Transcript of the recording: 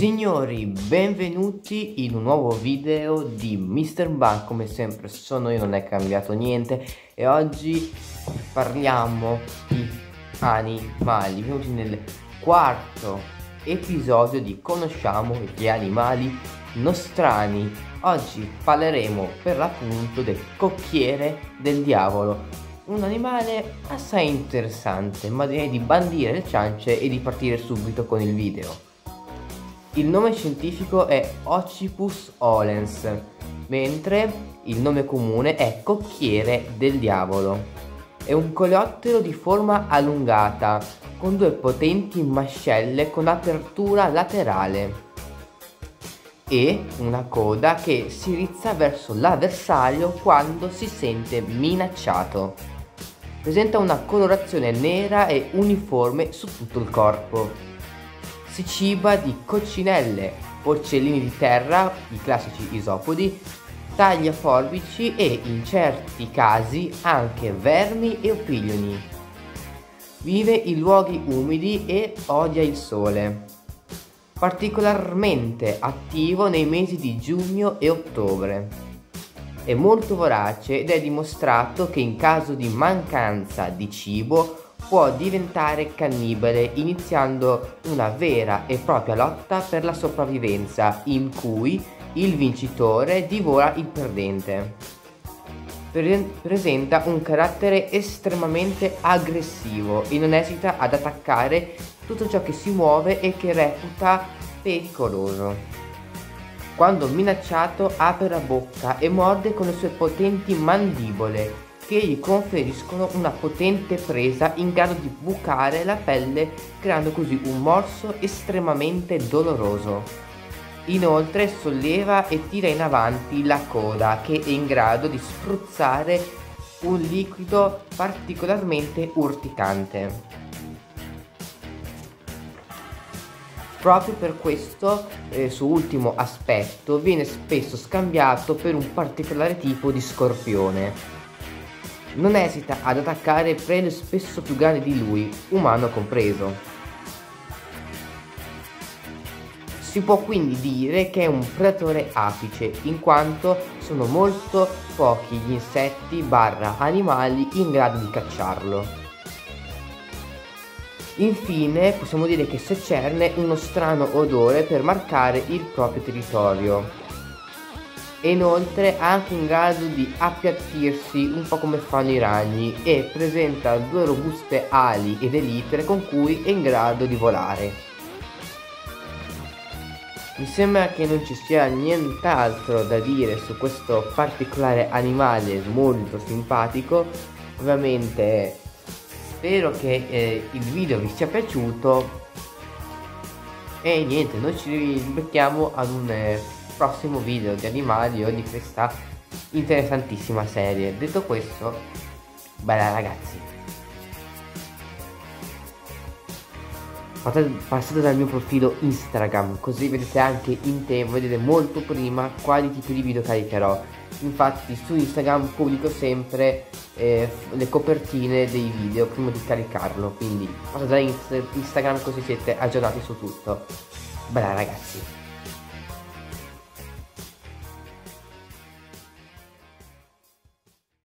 Signori, benvenuti in un nuovo video di Mr. Bug, come sempre sono io, non è cambiato niente e oggi parliamo di animali, venuti nel quarto episodio di Conosciamo gli animali nostrani. Oggi parleremo per l'appunto del cocchiere del diavolo, un animale assai interessante, ma direi di bandire le ciance e di partire subito con il video. Il nome scientifico è Occipus olens, mentre il nome comune è cocchiere del diavolo. È un coleottero di forma allungata, con due potenti mascelle con apertura laterale e una coda che si rizza verso l'avversario quando si sente minacciato. Presenta una colorazione nera e uniforme su tutto il corpo si ciba di coccinelle, porcellini di terra, i classici isopodi, taglia forbici e in certi casi anche vermi e opilioni. Vive in luoghi umidi e odia il sole. Particolarmente attivo nei mesi di giugno e ottobre. È molto vorace ed è dimostrato che in caso di mancanza di cibo può diventare cannibale iniziando una vera e propria lotta per la sopravvivenza in cui il vincitore divora il perdente. Pre- presenta un carattere estremamente aggressivo e non esita ad attaccare tutto ciò che si muove e che reputa pericoloso. Quando minacciato apre la bocca e morde con le sue potenti mandibole che gli conferiscono una potente presa in grado di bucare la pelle creando così un morso estremamente doloroso. Inoltre solleva e tira in avanti la coda che è in grado di spruzzare un liquido particolarmente urticante. Proprio per questo eh, suo ultimo aspetto viene spesso scambiato per un particolare tipo di scorpione non esita ad attaccare prede spesso più grandi di lui, umano compreso. Si può quindi dire che è un predatore apice, in quanto sono molto pochi gli insetti barra animali in grado di cacciarlo. Infine possiamo dire che secerne uno strano odore per marcare il proprio territorio e inoltre è anche in grado di appiattirsi un po' come fanno i ragni e presenta due robuste ali ed elitre con cui è in grado di volare. Mi sembra che non ci sia nient'altro da dire su questo particolare animale molto simpatico. Ovviamente spero che eh, il video vi sia piaciuto e niente, noi ci becchiamo ad un eh, prossimo video di animali o di questa interessantissima serie. Detto questo, bella ragazzi. Passate dal mio profilo Instagram così vedete anche in tempo, vedete molto prima quali tipi di video caricherò. Infatti su Instagram pubblico sempre eh, le copertine dei video prima di caricarlo, quindi passate da Instagram così siete aggiornati su tutto. Bella ragazzi.